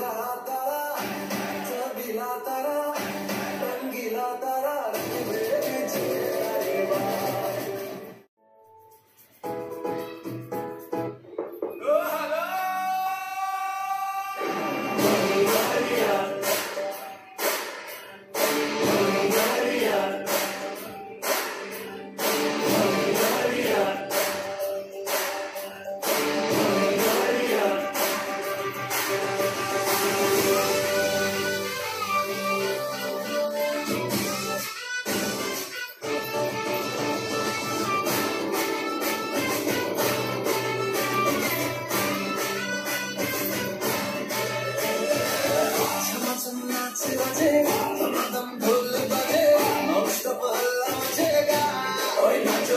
la la la la